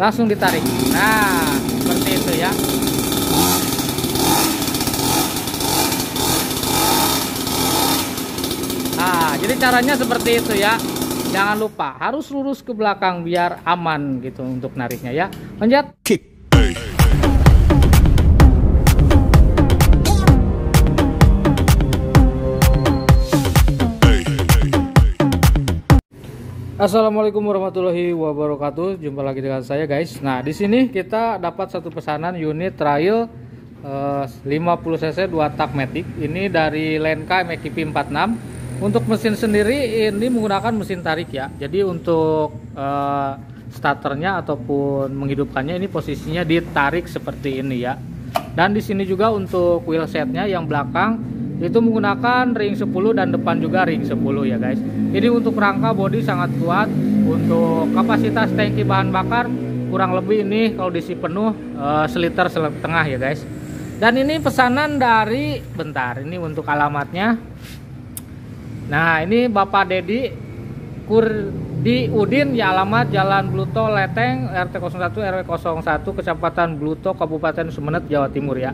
langsung ditarik. Nah seperti itu ya. Nah jadi caranya seperti itu ya. Jangan lupa harus lurus ke belakang biar aman gitu untuk nariknya ya. Lanjut. Kick. Assalamualaikum warahmatullahi wabarakatuh. Jumpa lagi dengan saya guys. Nah, di sini kita dapat satu pesanan unit trial eh, 50 cc 2 tak matic. Ini dari Lenka MXP 46. Untuk mesin sendiri ini menggunakan mesin tarik ya. Jadi untuk eh, starternya ataupun menghidupkannya ini posisinya ditarik seperti ini ya. Dan di sini juga untuk wheel setnya yang belakang itu menggunakan ring 10 dan depan juga ring 10 ya guys. Ini untuk rangka bodi sangat kuat untuk kapasitas tangki bahan bakar kurang lebih ini kalau diisi penuh uh, seliter setengah ya guys. Dan ini pesanan dari bentar ini untuk alamatnya. Nah ini Bapak Dedi Kur di Udin ya alamat Jalan Bluto Leteng RT 01 RW 01 Kecamatan Bluto Kabupaten Sumeneb Jawa Timur ya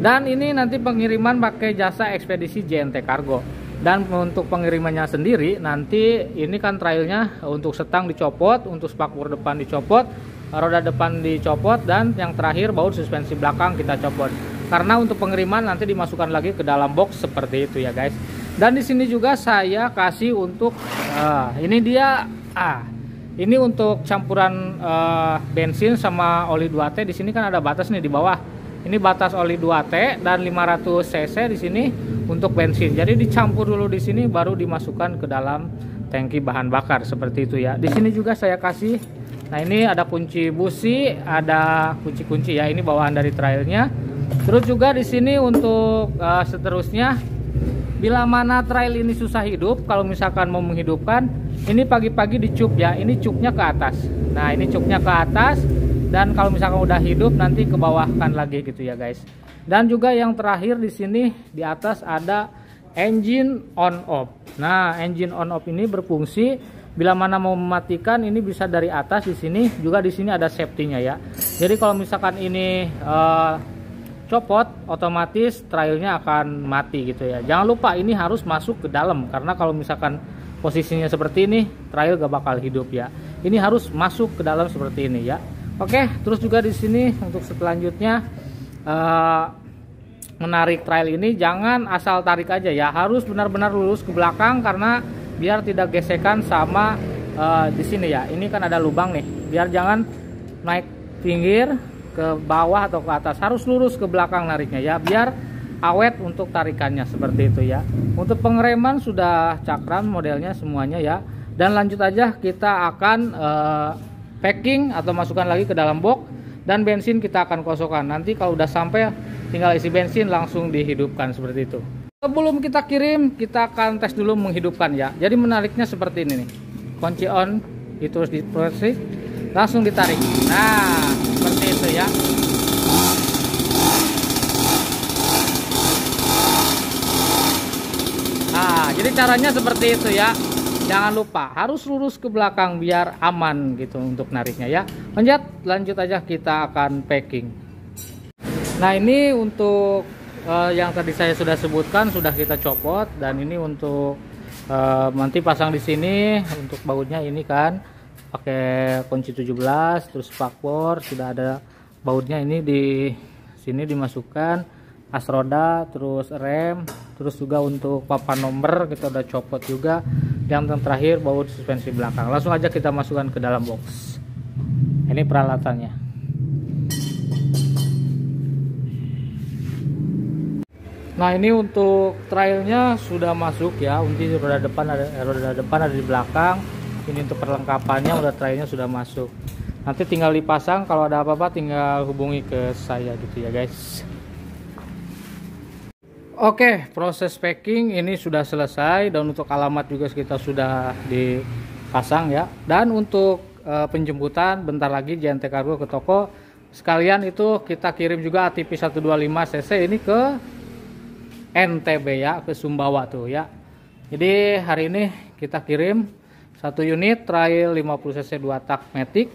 dan ini nanti pengiriman pakai jasa ekspedisi JNT Cargo. Dan untuk pengirimannya sendiri nanti ini kan trailnya untuk setang dicopot untuk spakbor depan dicopot roda depan dicopot dan yang terakhir baut suspensi belakang kita copot. Karena untuk pengiriman nanti dimasukkan lagi ke dalam box seperti itu ya guys. Dan di sini juga saya kasih untuk uh, ini dia ah ini untuk campuran uh, bensin sama oli 2T di sini kan ada batas nih di bawah ini batas oli 2T dan 500 cc di sini untuk bensin. Jadi dicampur dulu di sini baru dimasukkan ke dalam tangki bahan bakar seperti itu ya. Di sini juga saya kasih Nah, ini ada kunci busi, ada kunci-kunci ya. Ini bawaan dari trailnya. Terus juga di sini untuk uh, seterusnya bila mana trail ini susah hidup, kalau misalkan mau menghidupkan, ini pagi-pagi dicup ya. Ini cupnya ke atas. Nah, ini cupnya ke atas dan kalau misalkan udah hidup nanti ke bawahkan lagi gitu ya guys. Dan juga yang terakhir di sini di atas ada engine on off. Nah engine on off ini berfungsi. Bila mana mau mematikan ini bisa dari atas di sini. Juga di sini ada safety-nya ya. Jadi kalau misalkan ini uh, copot otomatis trailnya akan mati gitu ya. Jangan lupa ini harus masuk ke dalam. Karena kalau misalkan posisinya seperti ini trail gak bakal hidup ya. Ini harus masuk ke dalam seperti ini ya Oke, terus juga di sini untuk selanjutnya uh, menarik trail ini jangan asal tarik aja ya, harus benar-benar lurus ke belakang karena biar tidak gesekan sama uh, di sini ya. Ini kan ada lubang nih, biar jangan naik pinggir ke bawah atau ke atas, harus lurus ke belakang nariknya ya, biar awet untuk tarikannya seperti itu ya. Untuk pengereman sudah cakram modelnya semuanya ya. Dan lanjut aja kita akan uh, packing atau masukkan lagi ke dalam box dan bensin kita akan kosongkan. Nanti kalau udah sampai tinggal isi bensin langsung dihidupkan seperti itu. Sebelum kita kirim kita akan tes dulu menghidupkan ya. Jadi menariknya seperti ini nih. Kunci on itu harus diproses langsung ditarik. Nah seperti itu ya. Nah jadi caranya seperti itu ya jangan lupa harus lurus ke belakang biar aman gitu untuk nariknya ya. Lanjut lanjut aja kita akan packing. Nah ini untuk uh, yang tadi saya sudah sebutkan sudah kita copot. Dan ini untuk uh, nanti pasang di sini untuk bautnya ini kan. Pakai kunci 17 terus spakbor sudah ada bautnya ini di sini dimasukkan. As roda terus rem terus juga untuk papan nomor kita udah copot juga yang terakhir baut suspensi belakang. Langsung aja kita masukkan ke dalam box. Ini peralatannya. Nah ini untuk trailnya sudah masuk ya. Untuk roda depan ada eh, roda depan ada di belakang. Ini untuk perlengkapannya udah trailnya sudah masuk. Nanti tinggal dipasang. Kalau ada apa-apa tinggal hubungi ke saya gitu ya guys Oke, proses packing ini sudah selesai dan untuk alamat juga kita sudah dipasang ya. Dan untuk e, penjemputan bentar lagi JNT Cargo ke toko. Sekalian itu kita kirim juga ATP 125 cc ini ke NTB ya, ke Sumbawa tuh ya. Jadi hari ini kita kirim satu unit trail 50 cc 2 tak Matic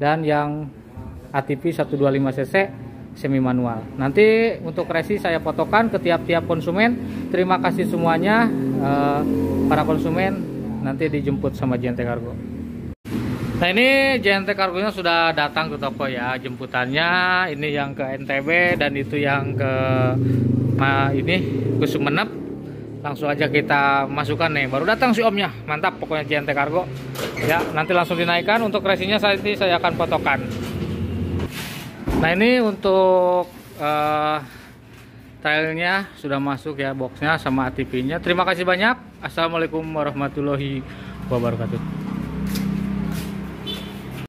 dan yang ATV 125 cc semi manual. Nanti untuk resi saya fotokan ke tiap-tiap konsumen. Terima kasih semuanya eh, para konsumen. Nanti dijemput sama JNT Cargo. Nah ini JNT Cargonya sudah datang ke toko ya jemputannya. Ini yang ke NTB dan itu yang ke nah, ini ke Sumeneb. Langsung aja kita masukkan nih. Baru datang si omnya. Mantap pokoknya JNT Cargo. Ya nanti langsung dinaikkan. Untuk resinya nanti saya akan fotokan. Nah ini untuk uh, tilenya sudah masuk ya boxnya sama ATV-nya. Terima kasih banyak. Assalamualaikum warahmatullahi wabarakatuh.